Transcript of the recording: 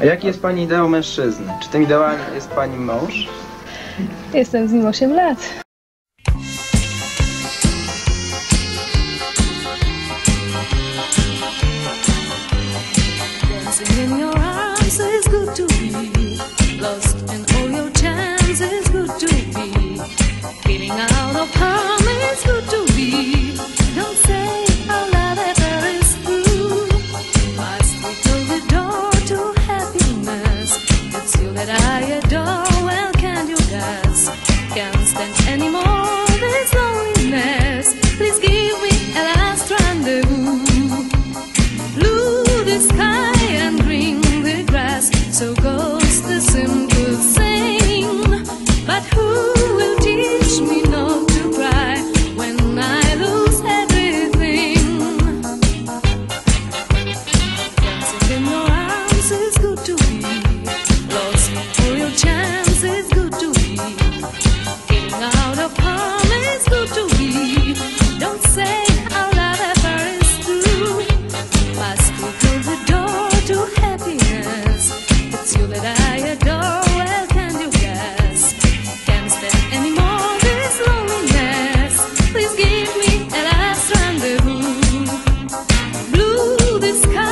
A jaki jest Pani ideał mężczyzny? Czy tym ideałem jest Pani mąż? Jestem z nim 8 lat. Out of harm, it's good to be this